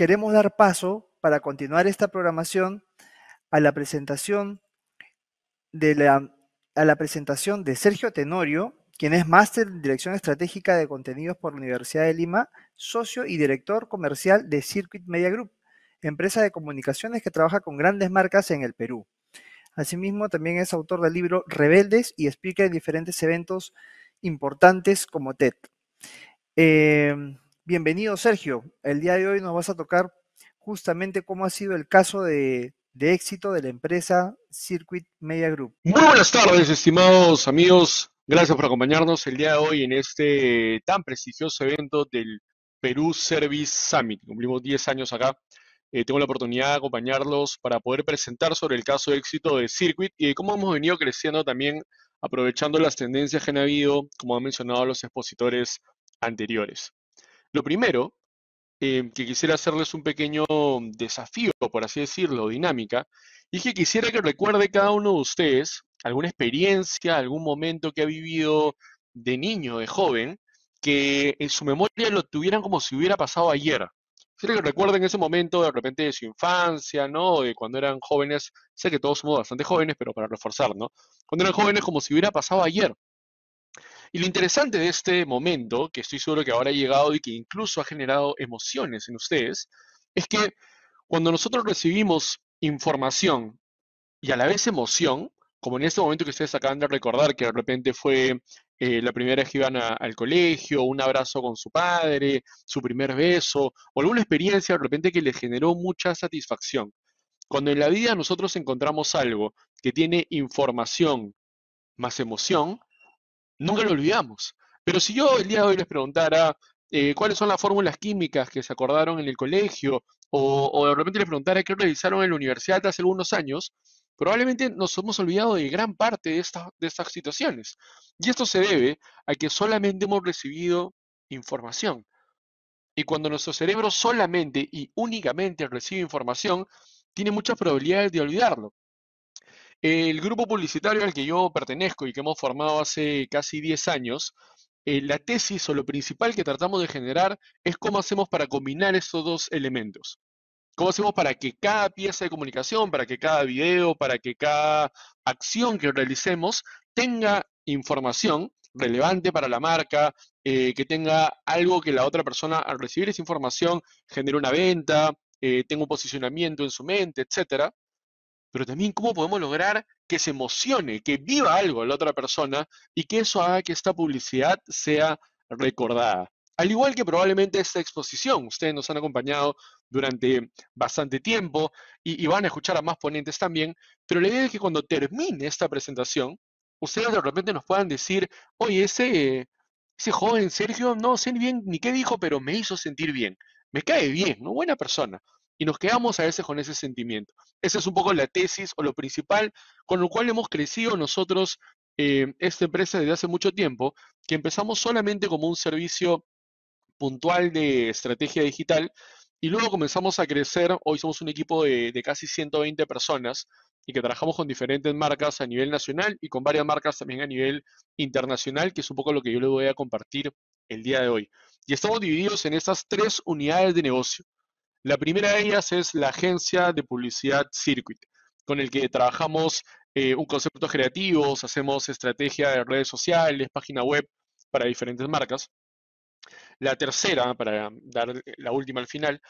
queremos dar paso para continuar esta programación a la presentación de Sergio Tenorio, quien es máster en Dirección Estratégica de Contenidos por la Universidad de Lima, socio y director comercial de Circuit Media Group, empresa de comunicaciones que trabaja con grandes marcas en el Perú. Asimismo, también es autor del libro Rebeldes y explica en diferentes eventos importantes como TED. Eh, bienvenido, Sergio. El día de hoy nos vas a tocar justamente cómo ha sido el caso de, éxito de la empresa Circuit Media Group. Muy buenas tardes, estimados amigos. Gracias por acompañarnos el día de hoy en este tan prestigioso evento del Perú Service Summit. Cumplimos 10 años acá eh, tengo la oportunidad de acompañarlos para poder presentar sobre el caso de éxito de Circuit y de cómo hemos venido creciendo también aprovechando las tendencias que han habido, como han mencionado los expositores anteriores. Lo primero, eh, que quisiera hacerles un pequeño desafío, por así decirlo, dinámica, y es que quisiera que recuerde cada uno de ustedes alguna experiencia, algún momento que ha vivido de niño, de joven, que en su memoria lo tuvieran como si hubiera pasado ayer. Quiero que recuerden ese momento de repente de su infancia, ¿no? De cuando eran jóvenes. Sé que todos somos bastante jóvenes, pero para reforzar, ¿no? Cuando eran jóvenes como si hubiera pasado ayer. Y lo interesante de este momento, que estoy seguro que ahora ha llegado y que incluso ha generado emociones en ustedes, es que cuando nosotros recibimos información y a la vez emoción, como en este momento que ustedes acaban de recordar, que de repente fue eh, la primera vez que iban al colegio, un abrazo con su padre, su primer beso, o alguna experiencia de repente que les generó mucha satisfacción. Cuando en la vida nosotros encontramos algo que tiene información más emoción, nunca lo olvidamos. Pero si yo el día de hoy les preguntara eh, cuáles son las fórmulas químicas que se acordaron en el colegio, o, o de repente les preguntara qué realizaron en la universidad hace algunos años, probablemente nos hemos olvidado de gran parte de, de estas situaciones. Y esto se debe a que solamente hemos recibido información. Y cuando nuestro cerebro solamente y únicamente recibe información, tiene muchas probabilidades de olvidarlo. El grupo publicitario al que yo pertenezco y que hemos formado hace casi 10 años, eh, la tesis o lo principal que tratamos de generar es cómo hacemos para combinar estos dos elementos. ¿Cómo hacemos para que cada pieza de comunicación, para que cada video, para que cada acción que realicemos tenga información relevante para la marca, eh, que tenga algo que la otra persona al recibir esa información genere una venta, eh, tenga un posicionamiento en su mente, etcétera? Pero también cómo podemos lograr que se emocione, que viva algo la otra persona y que eso haga que esta publicidad sea recordada. Al igual que probablemente esta exposición, ustedes nos han acompañado durante bastante tiempo y, van a escuchar a más ponentes también, pero la idea es que cuando termine esta presentación, ustedes de repente nos puedan decir, oye, ese, joven Sergio, no sé ni bien ni qué dijo, pero me hizo sentir bien, me cae bien, ¿no? Buena persona. Y nos quedamos a veces con ese sentimiento. Esa es un poco la tesis o lo principal con lo cual hemos crecido nosotros, eh, esta empresa desde hace mucho tiempo, que empezamos solamente como un servicio puntual de estrategia digital y luego comenzamos a crecer. Hoy somos un equipo de, casi 120 personas y que trabajamos con diferentes marcas a nivel nacional y con varias marcas también a nivel internacional, que es un poco lo que yo les voy a compartir el día de hoy. Y estamos divididos en estas tres unidades de negocio. La primera de ellas es la agencia de publicidad Circuit, con el que trabajamos eh, un concepto creativos, hacemos estrategia de redes sociales, página web para diferentes marcas. La tercera, para dar la última al final,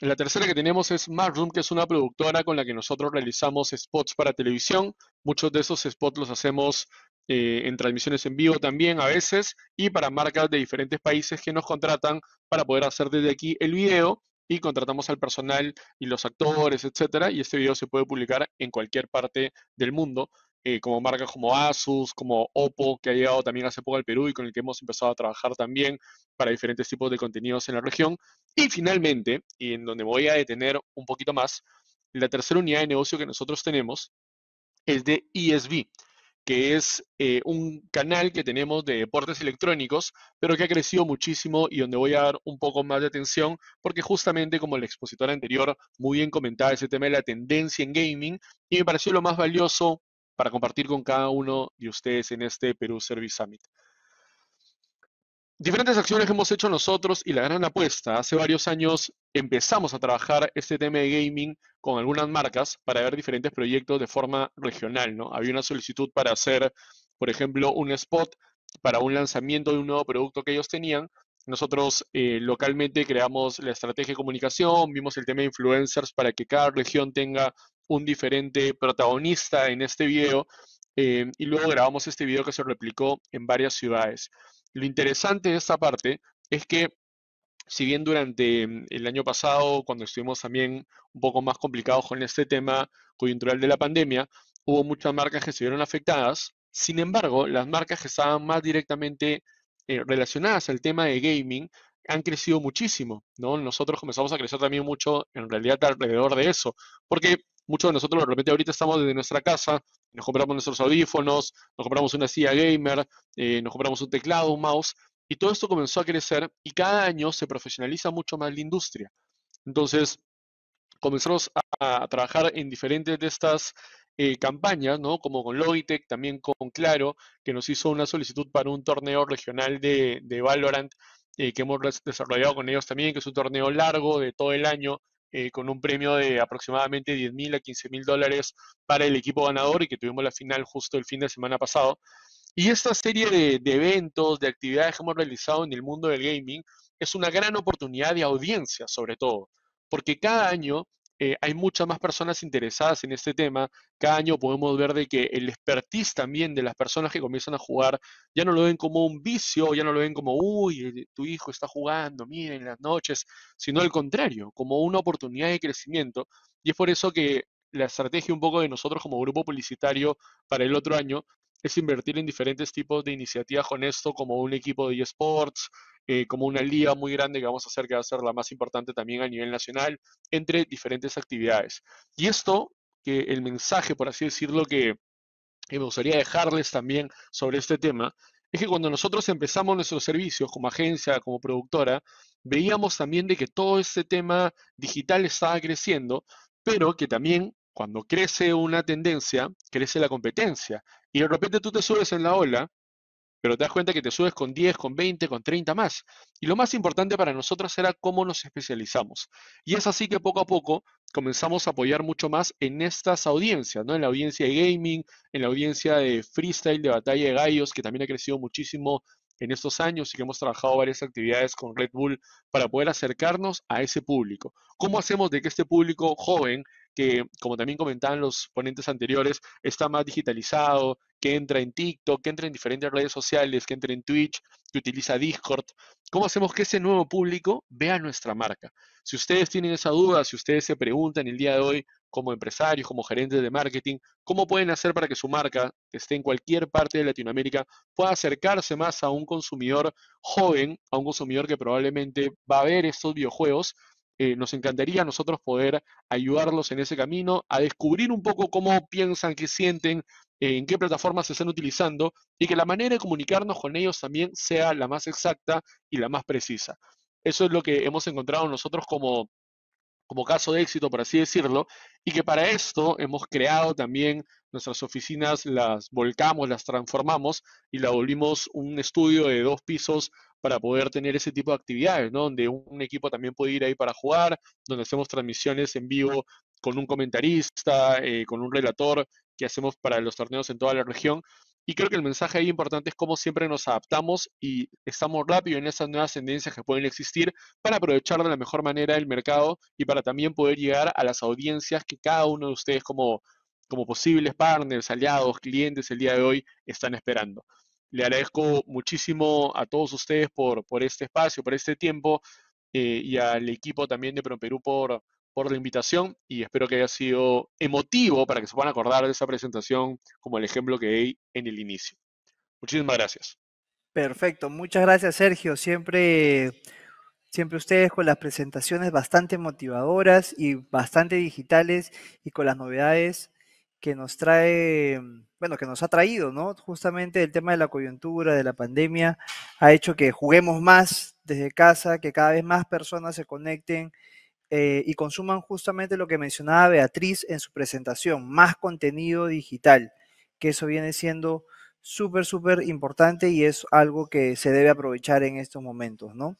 la tercera que tenemos es Mushroom, que es una productora con la que nosotros realizamos spots para televisión. Muchos de esos spots los hacemos eh, en transmisiones en vivo también a veces y para marcas de diferentes países que nos contratan para poder hacer desde aquí el video y contratamos al personal y los actores, etcétera, y este video se puede publicar en cualquier parte del mundo eh, como marcas como Asus, como Oppo, que ha llegado también hace poco al Perú y con el que hemos empezado a trabajar también para diferentes tipos de contenidos en la región. Y finalmente, y en donde voy a detener un poquito más, la tercera unidad de negocio que nosotros tenemos es de ESB, que es eh, un canal que tenemos de deportes electrónicos, pero que ha crecido muchísimo y donde voy a dar un poco más de atención, porque justamente como el expositor anterior muy bien comentaba ese tema de la tendencia en gaming, y me pareció lo más valioso para compartir con cada uno de ustedes en este Perú Service Summit. Diferentes acciones que hemos hecho nosotros y la gran apuesta. Hace varios años empezamos a trabajar este tema de gaming con algunas marcas para ver diferentes proyectos de forma regional, ¿no? Había una solicitud para hacer, por ejemplo, un spot para un lanzamiento de un nuevo producto que ellos tenían. Nosotros eh, localmente creamos la estrategia de comunicación, vimos el tema de influencers para que cada región tenga un diferente protagonista en este video eh, y luego grabamos este video que se replicó en varias ciudades. Lo interesante de esta parte es que si bien durante mm, el año pasado, cuando estuvimos también un poco más complicados con este tema coyuntural de la pandemia, hubo muchas marcas que se vieron afectadas. Sin embargo, las marcas que estaban más directamente eh, relacionadas al tema de gaming han crecido muchísimo, ¿no? Nosotros comenzamos a crecer también mucho en realidad alrededor de eso, porque muchos de nosotros de repente ahorita estamos desde nuestra casa, nos compramos nuestros audífonos, nos compramos una silla gamer, eh, nos compramos un teclado, un mouse, y todo esto comenzó a crecer y cada año se profesionaliza mucho más la industria. Entonces, comenzamos a, trabajar en diferentes de estas eh, campañas, ¿no? Como con Logitech, también con Claro, que nos hizo una solicitud para un torneo regional de, Valorant eh, que hemos desarrollado con ellos también, que es un torneo largo de todo el año, eh, con un premio de aproximadamente 10 mil a 15 mil dólares para el equipo ganador y que tuvimos la final justo el fin de semana pasado. Y esta serie de, de, eventos, de actividades que hemos realizado en el mundo del gaming es una gran oportunidad de audiencia, sobre todo, porque cada año eh, hay muchas más personas interesadas en este tema. Cada año podemos ver de que el expertise también de las personas que comienzan a jugar ya no lo ven como un vicio, ya no lo ven como, uy, tu hijo está jugando, miren las noches, sino al contrario, como una oportunidad de crecimiento. Y es por eso que la estrategia un poco de nosotros como grupo publicitario para el otro año es invertir en diferentes tipos de iniciativas con esto, como un equipo de eSports, eh, como una liga muy grande que vamos a hacer, que va a ser la más importante también a nivel nacional, entre diferentes actividades. Y esto, que el mensaje, por así decirlo, que, me gustaría dejarles también sobre este tema, es que cuando nosotros empezamos nuestros servicios como agencia, como productora, veíamos también de que todo este tema digital estaba creciendo, pero que también cuando crece una tendencia, crece la competencia. Y de repente tú te subes en la ola pero te das cuenta que te subes con 10, con 20, con 30 más. Y lo más importante para nosotros era cómo nos especializamos. Y es así que poco a poco comenzamos a apoyar mucho más en estas audiencias, ¿no? En la audiencia de gaming, en la audiencia de freestyle, de batalla de gallos, que también ha crecido muchísimo en estos años y que hemos trabajado varias actividades con Red Bull para poder acercarnos a ese público. ¿Cómo hacemos de que este público joven que, como también comentaban los ponentes anteriores, está más digitalizado, que entra en TikTok, que entra en diferentes redes sociales, que entra en Twitch, que utiliza Discord. ¿Cómo hacemos que ese nuevo público vea nuestra marca? Si ustedes tienen esa duda, si ustedes se preguntan el día de hoy como empresarios, como gerentes de marketing, ¿cómo pueden hacer para que su marca, que esté en cualquier parte de Latinoamérica, pueda acercarse más a un consumidor joven, a un consumidor que probablemente va a ver estos videojuegos eh, nos encantaría a nosotros poder ayudarlos en ese camino, a descubrir un poco cómo piensan, qué sienten, en qué plataformas se están utilizando y que la manera de comunicarnos con ellos también sea la más exacta y la más precisa. Eso es lo que hemos encontrado nosotros como, como caso de éxito, por así decirlo, y que para esto hemos creado también nuestras oficinas, las volcamos, las transformamos y la volvimos un estudio de dos pisos para poder tener ese tipo de actividades, ¿no? Donde un equipo también puede ir ahí para jugar, donde hacemos transmisiones en vivo con un comentarista, eh, con un relator que hacemos para los torneos en toda la región. Y creo que el mensaje ahí importante es cómo siempre nos adaptamos y estamos rápido en esas nuevas tendencias que pueden existir para aprovechar de la mejor manera el mercado y para también poder llegar a las audiencias que cada uno de ustedes como, como posibles partners, aliados, clientes el día de hoy están esperando. Le agradezco muchísimo a todos ustedes por, este espacio, por este tiempo eh, y al equipo también de ProPerú por, por la invitación y espero que haya sido emotivo para que se puedan acordar de esa presentación como el ejemplo que di en el inicio. Muchísimas gracias. Perfecto, muchas gracias Sergio. Siempre, siempre ustedes con las presentaciones bastante motivadoras y bastante digitales y con las novedades que nos trae, bueno, que nos ha traído, ¿no? Justamente el tema de la coyuntura, de la pandemia, ha hecho que juguemos más desde casa, que cada vez más personas se conecten eh, y consuman justamente lo que mencionaba Beatriz en su presentación, más contenido digital, que eso viene siendo súper, súper importante y es algo que se debe aprovechar en estos momentos, ¿no?